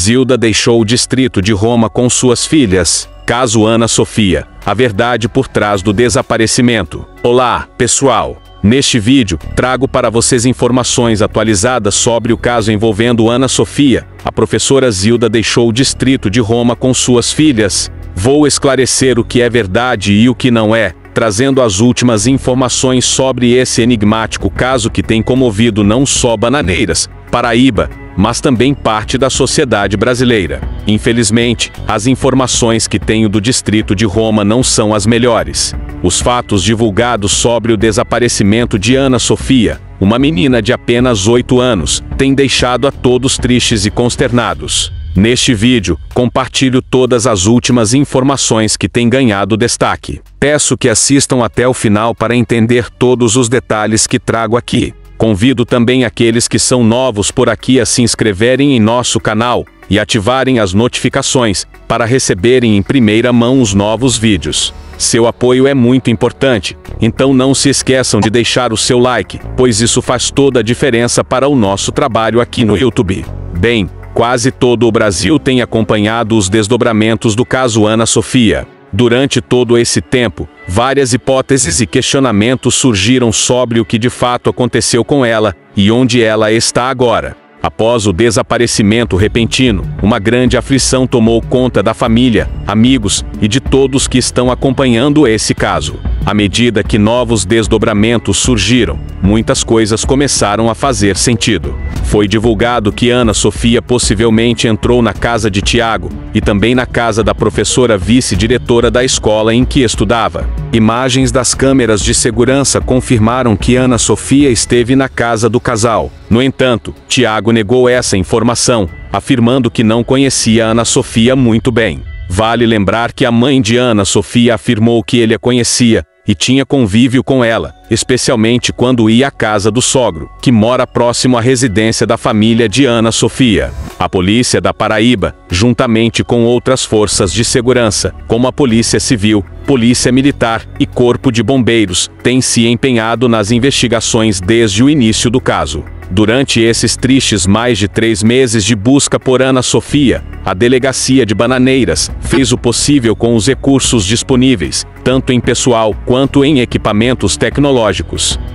Zilda deixou o distrito de Roma com suas filhas. Caso Ana Sofia, a verdade por trás do desaparecimento. Olá, pessoal! Neste vídeo, trago para vocês informações atualizadas sobre o caso envolvendo Ana Sofia. A professora Zilda deixou o distrito de Roma com suas filhas. Vou esclarecer o que é verdade e o que não é, trazendo as últimas informações sobre esse enigmático caso que tem comovido não só Bananeiras, Paraíba, mas também parte da sociedade brasileira. Infelizmente, as informações que tenho do distrito de Roma não são as melhores. Os fatos divulgados sobre o desaparecimento de Ana Sofia, uma menina de apenas 8 anos, têm deixado a todos tristes e consternados. Neste vídeo, compartilho todas as últimas informações que têm ganhado destaque. Peço que assistam até o final para entender todos os detalhes que trago aqui. Convido também aqueles que são novos por aqui a se inscreverem em nosso canal e ativarem as notificações para receberem em primeira mão os novos vídeos. Seu apoio é muito importante, então não se esqueçam de deixar o seu like, pois isso faz toda a diferença para o nosso trabalho aqui no YouTube. Bem, quase todo o Brasil tem acompanhado os desdobramentos do caso Ana Sofia. Durante todo esse tempo, várias hipóteses e questionamentos surgiram sobre o que de fato aconteceu com ela e onde ela está agora. Após o desaparecimento repentino, uma grande aflição tomou conta da família, amigos e de todos que estão acompanhando esse caso. À medida que novos desdobramentos surgiram, muitas coisas começaram a fazer sentido. Foi divulgado que Ana Sofia possivelmente entrou na casa de Tiago e também na casa da professora vice-diretora da escola em que estudava. Imagens das câmeras de segurança confirmaram que Ana Sofia esteve na casa do casal. No entanto, Tiago negou essa informação, afirmando que não conhecia Ana Sofia muito bem. Vale lembrar que a mãe de Ana Sofia afirmou que ele a conhecia e tinha convívio com ela, especialmente quando ia à casa do sogro, que mora próximo à residência da família de Ana Sofia. A polícia da Paraíba, juntamente com outras forças de segurança, como a Polícia Civil, Polícia Militar e Corpo de Bombeiros, têm se empenhado nas investigações desde o início do caso. Durante esses tristes mais de três meses de busca por Ana Sofia, a Delegacia de Bananeiras fez o possível com os recursos disponíveis, tanto em pessoal quanto em equipamentos tecnológicos.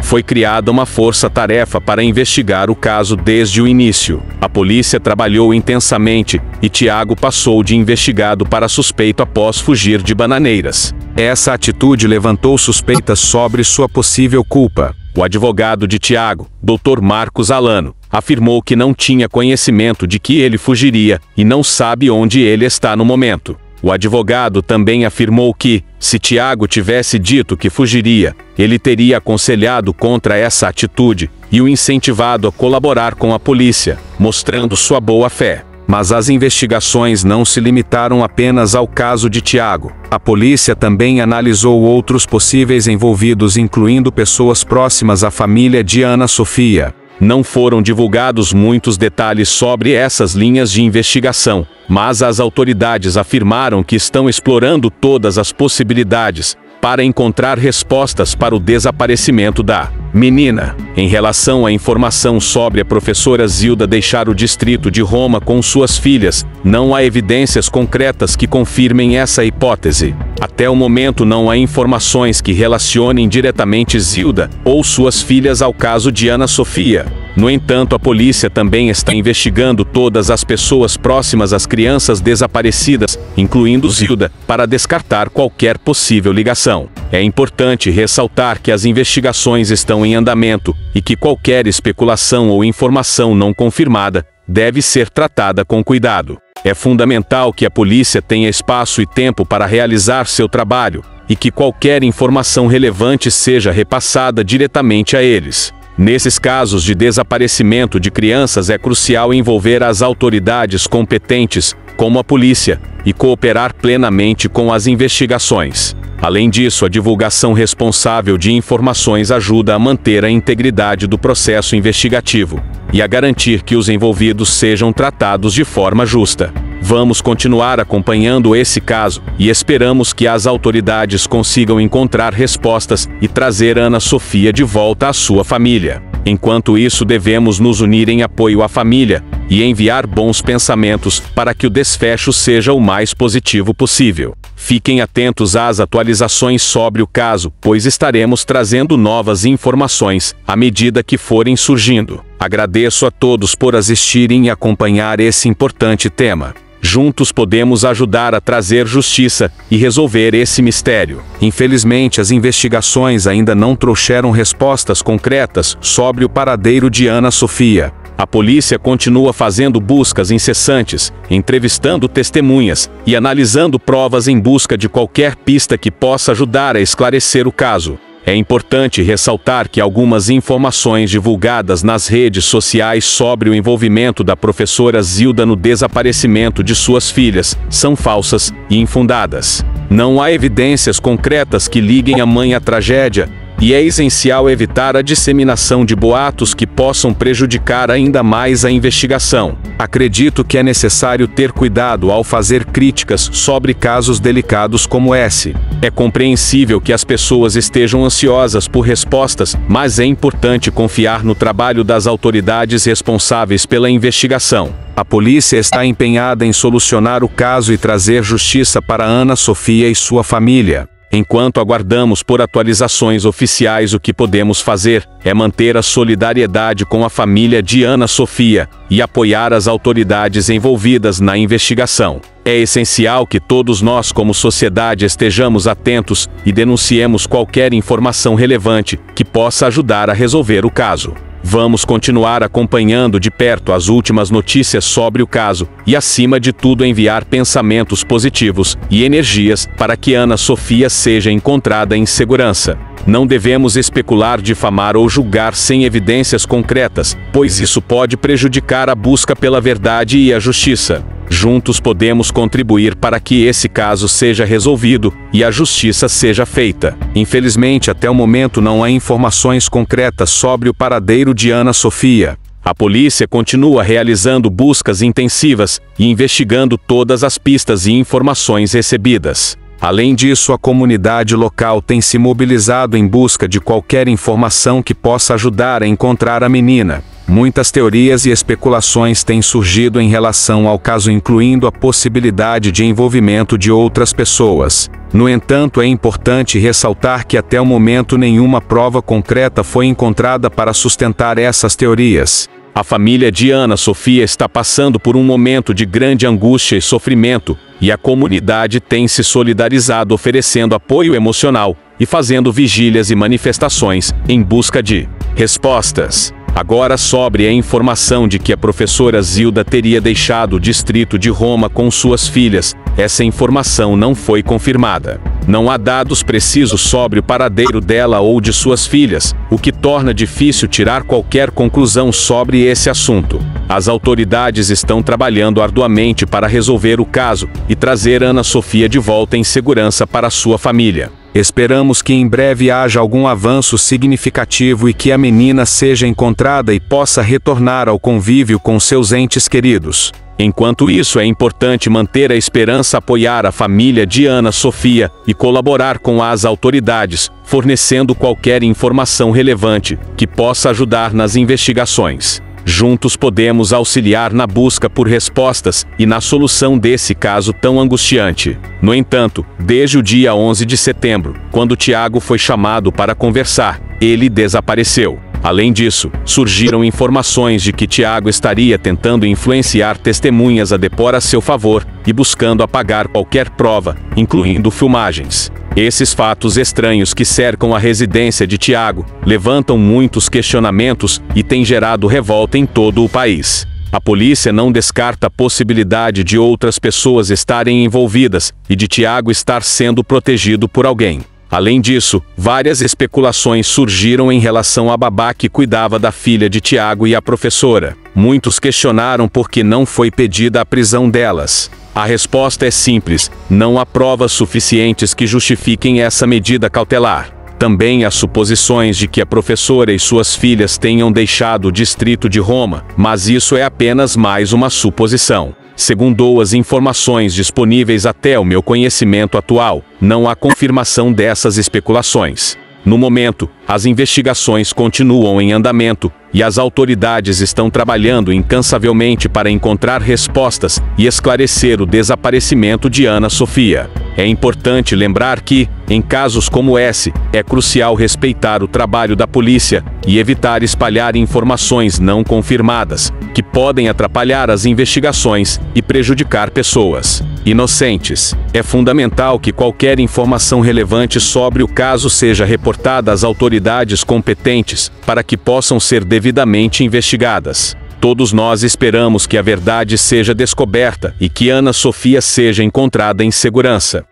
Foi criada uma força-tarefa para investigar o caso desde o início. A polícia trabalhou intensamente e Tiago passou de investigado para suspeito após fugir de Bananeiras. Essa atitude levantou suspeitas sobre sua possível culpa. O advogado de Tiago, Dr. Marcos Alano, afirmou que não tinha conhecimento de que ele fugiria e não sabe onde ele está no momento. O advogado também afirmou que, se Tiago tivesse dito que fugiria, ele teria aconselhado contra essa atitude e o incentivado a colaborar com a polícia, mostrando sua boa fé. Mas as investigações não se limitaram apenas ao caso de Tiago. A polícia também analisou outros possíveis envolvidos, incluindo pessoas próximas à família de Ana Sofia. Não foram divulgados muitos detalhes sobre essas linhas de investigação, mas as autoridades afirmaram que estão explorando todas as possibilidades para encontrar respostas para o desaparecimento da Menina, em relação à informação sobre a professora Zilda deixar o distrito de Roma com suas filhas, não há evidências concretas que confirmem essa hipótese. Até o momento não há informações que relacionem diretamente Zilda ou suas filhas ao caso de Ana Sofia. No entanto, a polícia também está investigando todas as pessoas próximas às crianças desaparecidas, incluindo Zilda, para descartar qualquer possível ligação. É importante ressaltar que as investigações estão em andamento e que qualquer especulação ou informação não confirmada deve ser tratada com cuidado. É fundamental que a polícia tenha espaço e tempo para realizar seu trabalho e que qualquer informação relevante seja repassada diretamente a eles. Nesses casos de desaparecimento de crianças é crucial envolver as autoridades competentes, como a polícia, e cooperar plenamente com as investigações. Além disso, a divulgação responsável de informações ajuda a manter a integridade do processo investigativo e a garantir que os envolvidos sejam tratados de forma justa. Vamos continuar acompanhando esse caso e esperamos que as autoridades consigam encontrar respostas e trazer Ana Sofia de volta à sua família. Enquanto isso, devemos nos unir em apoio à família e enviar bons pensamentos para que o desfecho seja o mais positivo possível. Fiquem atentos às atualizações sobre o caso, pois estaremos trazendo novas informações à medida que forem surgindo. Agradeço a todos por assistirem e acompanhar esse importante tema. Juntos podemos ajudar a trazer justiça e resolver esse mistério. Infelizmente, as investigações ainda não trouxeram respostas concretas sobre o paradeiro de Ana Sofia. A polícia continua fazendo buscas incessantes, entrevistando testemunhas e analisando provas em busca de qualquer pista que possa ajudar a esclarecer o caso. É importante ressaltar que algumas informações divulgadas nas redes sociais sobre o envolvimento da professora Zilda no desaparecimento de suas filhas são falsas e infundadas. Não há evidências concretas que liguem a mãe à tragédia, e é essencial evitar a disseminação de boatos que possam prejudicar ainda mais a investigação. Acredito que é necessário ter cuidado ao fazer críticas sobre casos delicados como esse. É compreensível que as pessoas estejam ansiosas por respostas, mas é importante confiar no trabalho das autoridades responsáveis pela investigação. A polícia está empenhada em solucionar o caso e trazer justiça para Ana Sofia e sua família. Enquanto aguardamos por atualizações oficiais, o que podemos fazer é manter a solidariedade com a família de Ana Sofia e apoiar as autoridades envolvidas na investigação. É essencial que todos nós, como sociedade, estejamos atentos e denunciemos qualquer informação relevante que possa ajudar a resolver o caso. Vamos continuar acompanhando de perto as últimas notícias sobre o caso e, acima de tudo, enviar pensamentos positivos e energias para que Ana Sofia seja encontrada em segurança. Não devemos especular, difamar ou julgar sem evidências concretas, pois isso pode prejudicar a busca pela verdade e a justiça. Juntos podemos contribuir para que esse caso seja resolvido e a justiça seja feita. Infelizmente, até o momento não há informações concretas sobre o paradeiro de Ana Sofia. A polícia continua realizando buscas intensivas e investigando todas as pistas e informações recebidas. Além disso, a comunidade local tem se mobilizado em busca de qualquer informação que possa ajudar a encontrar a menina. Muitas teorias e especulações têm surgido em relação ao caso, incluindo a possibilidade de envolvimento de outras pessoas. No entanto, é importante ressaltar que até o momento nenhuma prova concreta foi encontrada para sustentar essas teorias. A família de Ana Sofia está passando por um momento de grande angústia e sofrimento, e a comunidade tem se solidarizado oferecendo apoio emocional e fazendo vigílias e manifestações em busca de respostas. Agora sobre a informação de que a professora Zilda teria deixado o distrito de Roma com suas filhas, essa informação não foi confirmada. Não há dados precisos sobre o paradeiro dela ou de suas filhas, o que torna difícil tirar qualquer conclusão sobre esse assunto. As autoridades estão trabalhando arduamente para resolver o caso e trazer Ana Sofia de volta em segurança para sua família. Esperamos que em breve haja algum avanço significativo e que a menina seja encontrada e possa retornar ao convívio com seus entes queridos. Enquanto isso, é importante manter a esperança, apoiar a família de Ana Sofia e colaborar com as autoridades, fornecendo qualquer informação relevante que possa ajudar nas investigações. Juntos podemos auxiliar na busca por respostas e na solução desse caso tão angustiante. No entanto, desde o dia 11 de setembro, quando Tiago foi chamado para conversar, ele desapareceu. Além disso, surgiram informações de que Tiago estaria tentando influenciar testemunhas a depor a seu favor e buscando apagar qualquer prova, incluindo filmagens. Esses fatos estranhos que cercam a residência de Tiago levantam muitos questionamentos e têm gerado revolta em todo o país. A polícia não descarta a possibilidade de outras pessoas estarem envolvidas e de Tiago estar sendo protegido por alguém. Além disso, várias especulações surgiram em relação à babá que cuidava da filha de Tiago e a professora. Muitos questionaram por que não foi pedida a prisão delas. A resposta é simples: não há provas suficientes que justifiquem essa medida cautelar. Também há suposições de que a professora e suas filhas tenham deixado o distrito de Roma, mas isso é apenas mais uma suposição. Segundo as informações disponíveis até o meu conhecimento atual, não há confirmação dessas especulações. No momento, as investigações continuam em andamento e as autoridades estão trabalhando incansavelmente para encontrar respostas e esclarecer o desaparecimento de Ana Sofia. É importante lembrar que, em casos como esse, é crucial respeitar o trabalho da polícia e evitar espalhar informações não confirmadas, que podem atrapalhar as investigações e prejudicar pessoas inocentes. É fundamental que qualquer informação relevante sobre o caso seja reportada às autoridades competentes, para que possam ser devidamente investigadas. Todos nós esperamos que a verdade seja descoberta e que Ana Sofia seja encontrada em segurança.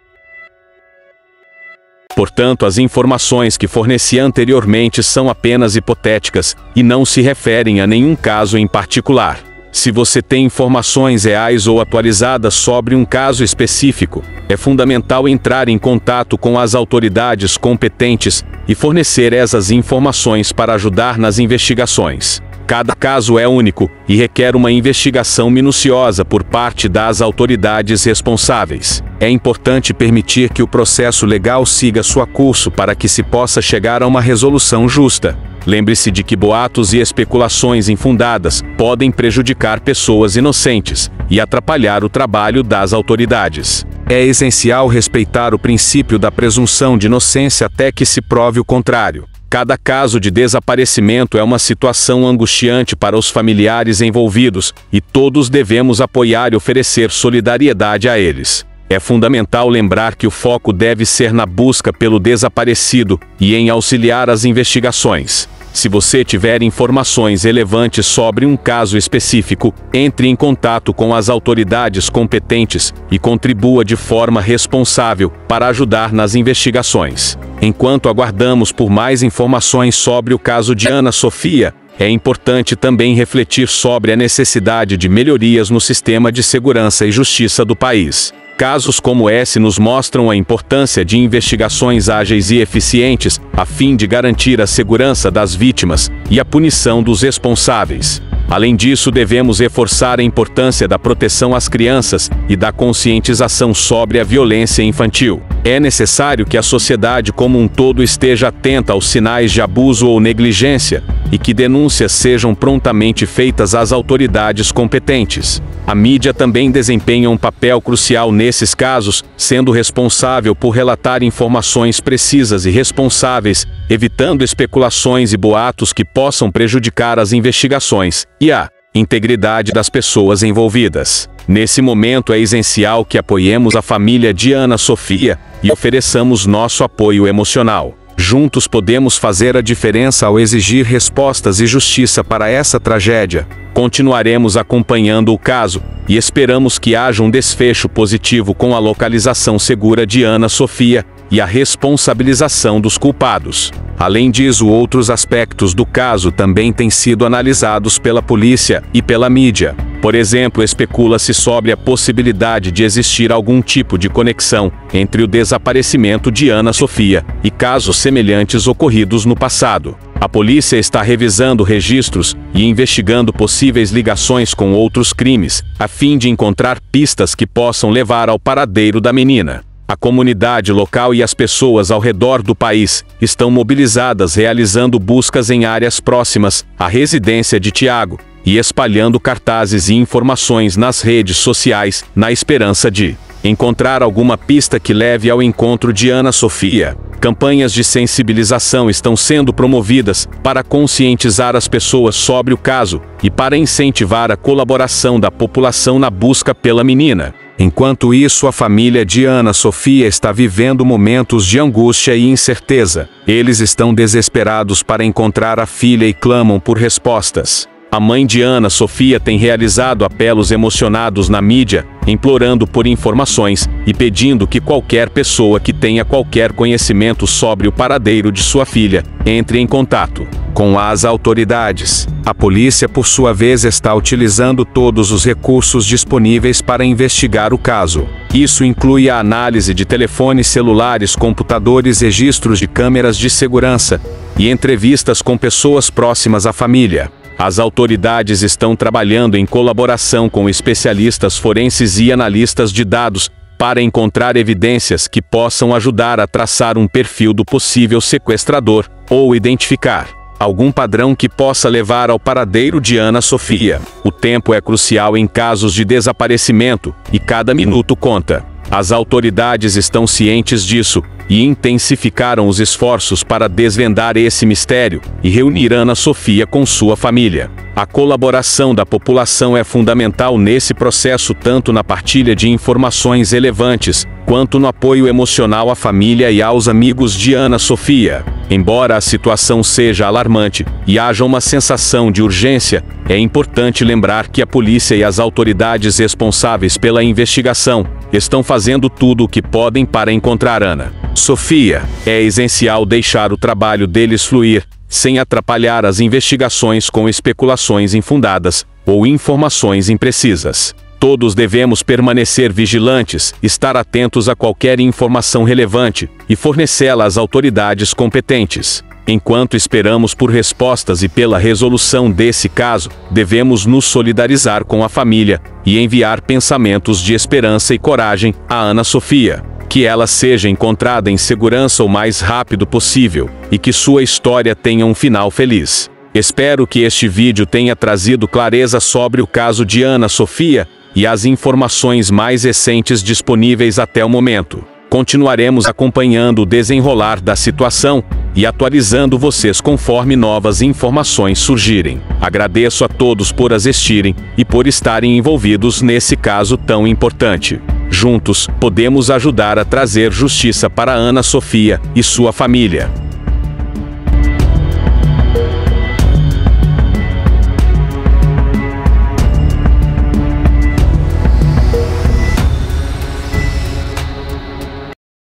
Portanto, as informações que forneci anteriormente são apenas hipotéticas e não se referem a nenhum caso em particular. Se você tem informações reais ou atualizadas sobre um caso específico, é fundamental entrar em contato com as autoridades competentes e fornecer essas informações para ajudar nas investigações. Cada caso é único e requer uma investigação minuciosa por parte das autoridades responsáveis. É importante permitir que o processo legal siga sua curso para que se possa chegar a uma resolução justa. Lembre-se de que boatos e especulações infundadas podem prejudicar pessoas inocentes e atrapalhar o trabalho das autoridades. É essencial respeitar o princípio da presunção de inocência até que se prove o contrário. Cada caso de desaparecimento é uma situação angustiante para os familiares envolvidos e todos devemos apoiar e oferecer solidariedade a eles. É fundamental lembrar que o foco deve ser na busca pelo desaparecido e em auxiliar as investigações. Se você tiver informações relevantes sobre um caso específico, entre em contato com as autoridades competentes e contribua de forma responsável para ajudar nas investigações. Enquanto aguardamos por mais informações sobre o caso de Ana Sofia, é importante também refletir sobre a necessidade de melhorias no sistema de segurança e justiça do país. Casos como esse nos mostram a importância de investigações ágeis e eficientes, a fim de garantir a segurança das vítimas e a punição dos responsáveis. Além disso, devemos reforçar a importância da proteção às crianças e da conscientização sobre a violência infantil. É necessário que a sociedade como um todo esteja atenta aos sinais de abuso ou negligência e que denúncias sejam prontamente feitas às autoridades competentes. A mídia também desempenha um papel crucial nesses casos, sendo responsável por relatar informações precisas e responsáveis, evitando especulações e boatos que possam prejudicar as investigações e a integridade das pessoas envolvidas. Nesse momento é essencial que apoiemos a família de Ana Sofia e ofereçamos nosso apoio emocional. Juntos podemos fazer a diferença ao exigir respostas e justiça para essa tragédia. Continuaremos acompanhando o caso e esperamos que haja um desfecho positivo com a localização segura de Ana Sofia e a responsabilização dos culpados. Além disso, outros aspectos do caso também têm sido analisados pela polícia e pela mídia. Por exemplo, especula-se sobre a possibilidade de existir algum tipo de conexão entre o desaparecimento de Ana Sofia e casos semelhantes ocorridos no passado. A polícia está revisando registros e investigando possíveis ligações com outros crimes, a fim de encontrar pistas que possam levar ao paradeiro da menina. A comunidade local e as pessoas ao redor do país estão mobilizadas realizando buscas em áreas próximas à residência de Tiago e espalhando cartazes e informações nas redes sociais, na esperança de encontrar alguma pista que leve ao encontro de Ana Sofia. Campanhas de sensibilização estão sendo promovidas para conscientizar as pessoas sobre o caso e para incentivar a colaboração da população na busca pela menina. Enquanto isso, a família de Ana Sofia está vivendo momentos de angústia e incerteza. Eles estão desesperados para encontrar a filha e clamam por respostas. A mãe de Ana Sofia tem realizado apelos emocionados na mídia, implorando por informações e pedindo que qualquer pessoa que tenha qualquer conhecimento sobre o paradeiro de sua filha entre em contato com as autoridades. A polícia, por sua vez, está utilizando todos os recursos disponíveis para investigar o caso. Isso inclui a análise de telefones celulares, computadores, registros de câmeras de segurança e entrevistas com pessoas próximas à família. As autoridades estão trabalhando em colaboração com especialistas forenses e analistas de dados para encontrar evidências que possam ajudar a traçar um perfil do possível sequestrador ou identificar algum padrão que possa levar ao paradeiro de Ana Sofia. O tempo é crucial em casos de desaparecimento e cada minuto conta. As autoridades estão cientes disso e intensificaram os esforços para desvendar esse mistério e reunir Ana Sofia com sua família. A colaboração da população é fundamental nesse processo tanto na partilha de informações relevantes, quanto no apoio emocional à família e aos amigos de Ana Sofia. Embora a situação seja alarmante e haja uma sensação de urgência, é importante lembrar que a polícia e as autoridades responsáveis pela investigação estão fazendo tudo o que podem para encontrar Ana. Sofia, é essencial deixar o trabalho deles fluir, sem atrapalhar as investigações com especulações infundadas ou informações imprecisas. Todos devemos permanecer vigilantes, estar atentos a qualquer informação relevante e fornecê-la às autoridades competentes. Enquanto esperamos por respostas e pela resolução desse caso, devemos nos solidarizar com a família e enviar pensamentos de esperança e coragem a Ana Sofia. Que ela seja encontrada em segurança o mais rápido possível e que sua história tenha um final feliz. Espero que este vídeo tenha trazido clareza sobre o caso de Ana Sofia e as informações mais recentes disponíveis até o momento. Continuaremos acompanhando o desenrolar da situação e atualizando vocês conforme novas informações surgirem. Agradeço a todos por assistirem e por estarem envolvidos nesse caso tão importante. Juntos, podemos ajudar a trazer justiça para Ana Sofia e sua família.